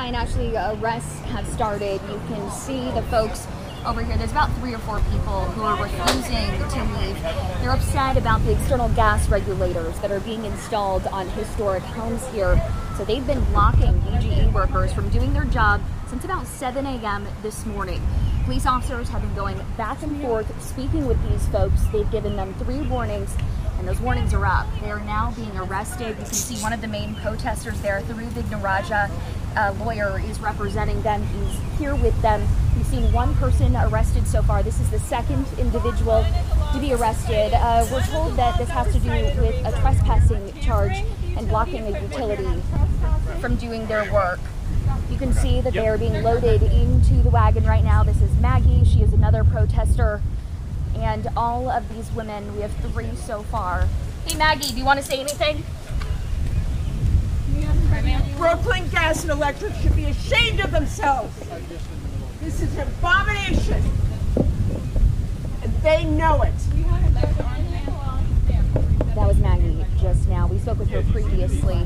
Actually, arrests have started. You can see the folks over here. There's about three or four people who are refusing to leave. They're upset about the external gas regulators that are being installed on historic homes here. So they've been blocking BGE workers from doing their job since about 7 a.m. this morning. Police officers have been going back and forth speaking with these folks. They've given them three warnings and those warnings are up. They are now being arrested. You can see one of the main protesters there, Thiru Vignarajah, a lawyer, is representing them. He's here with them. We've seen one person arrested so far. This is the second individual to be arrested. Uh, we're told that this has to do with a trespassing charge and blocking a utility from doing their work. You can see that they are being loaded into the wagon right now. This is Maggie. She is another protester and all of these women, we have three so far. Hey Maggie, do you want to say anything? Brooklyn Gas and Electric should be ashamed of themselves. This is an abomination. And they know it. That was Maggie just now. We spoke with her previously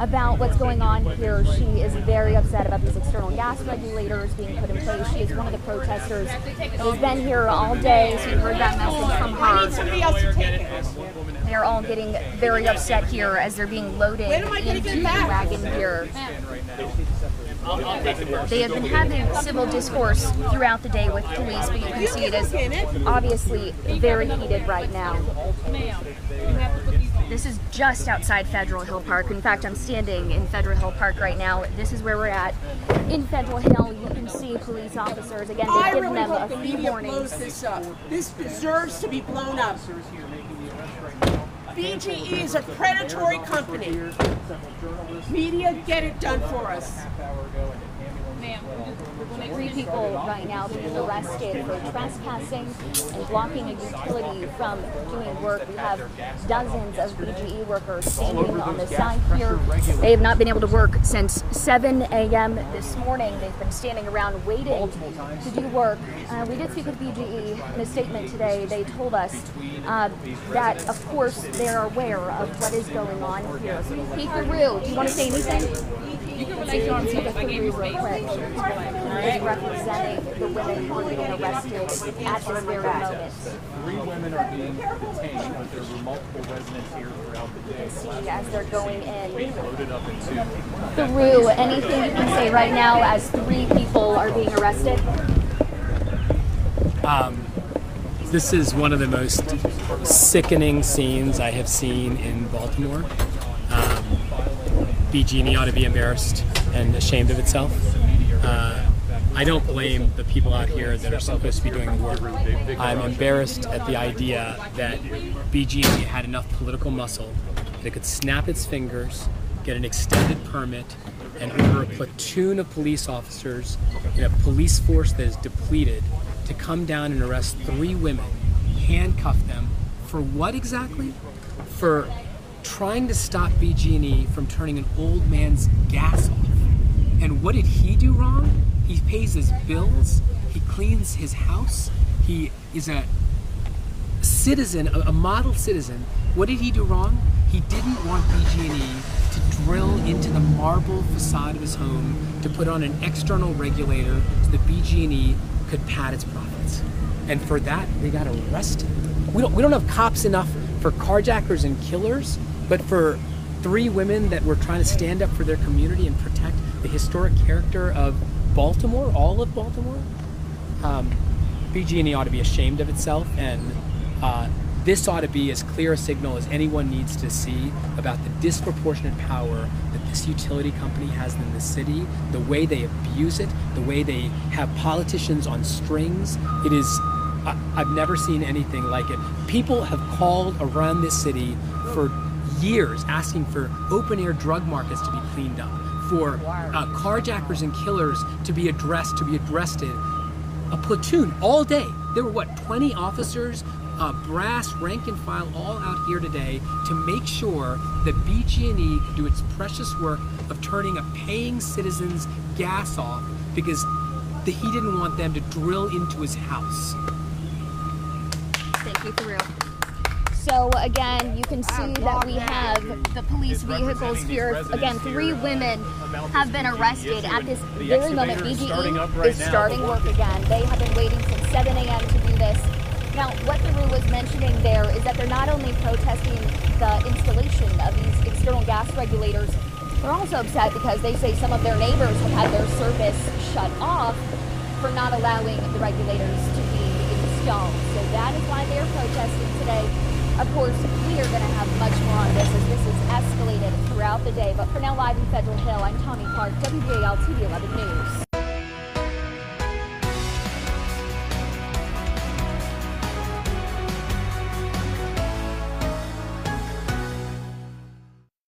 about what's going on here. She is very upset about these external gas regulators being put in place. She is one of the protesters. She's been here all day, so you heard that message from her. They are all getting very upset here as they're being loaded into the wagon here. They have been having civil discourse throughout the day with police, but you can see it is obviously very heated right now. This is just outside Federal Hill Park. In fact, I'm standing in Federal Hill Park right now. This is where we're at. In Federal Hill, you can see police officers. Again, they've given really them a few warnings. this. This deserves to be blown up. BGE is a predatory company. Media, get it done for us. Three people right now being arrested for trespassing and blocking a utility from doing work. We have dozens of BGE workers standing on the side here. They have not been able to work since 7 a.m. this morning. They've been standing around waiting to do work. Uh, we did speak with BGE in a statement today. They told us uh, that, of course, they're aware of what is going on here. Pete Thiru, do you want to say anything? You can see the Thiru. Is representing the women who are being arrested at this very moment. Three women are being detained, but there were multiple residents here throughout the day. See as they're going in. Loaded up into Thiru, anything you can say right now as three people are being arrested? Um, this is one of the most sickening scenes I have seen in Baltimore. Um, BG&E ought to be embarrassed and ashamed of itself. Uh, I don't blame the people out here that are supposed to be doing the work. I'm embarrassed at the idea that BG&E had enough political muscle that it could snap its fingers, get an extended permit, and order a platoon of police officers in a police force that is depleted to come down and arrest three women, handcuff them for what exactly? For trying to stop BG&E from turning an old man's gas off. And what did he do wrong? He pays his bills. He cleans his house. He is a citizen, a, model citizen. What did he do wrong? He didn't want BG&E to drill into the marble facade of his home to put on an external regulator so that BG&E could pad its profits. And for that, they got arrested. We don't, we don't have cops enough for carjackers and killers, but for three women that were trying to stand up for their community and protect the historic character of Baltimore, all of Baltimore, um, BG&E ought to be ashamed of itself, and uh, this ought to be as clear a signal as anyone needs to see about the disproportionate power that this utility company has in the city, the way they abuse it, the way they have politicians on strings. It is, I, I've never seen anything like it. People have called around this city for years asking for open air drug markets to be cleaned up, for uh, carjackers and killers to be addressed, to be arrested. A platoon all day. There were what, 20 officers, uh, brass, rank and file, all out here today to make sure that BG&E could do its precious work of turning a paying citizen's gas off because the, he didn't want them to drill into his house. Thank you, Thiru. So again, you can see that we have the police vehicles here. Again, three women have been arrested at this very moment. BGE is starting work again. They have been waiting since 7 a.m. to do this. Now, what Thiru was mentioning there is that they're not only protesting the installation of these external gas regulators, they're also upset because they say some of their neighbors have had their service shut off for not allowing the regulators to be installed. So that is why they're protesting today. Of course, we are going to have much more on this as this is escalated throughout the day. But for now, live in Federal Hill, I'm Tommy Clark, WBAL TV 11 News.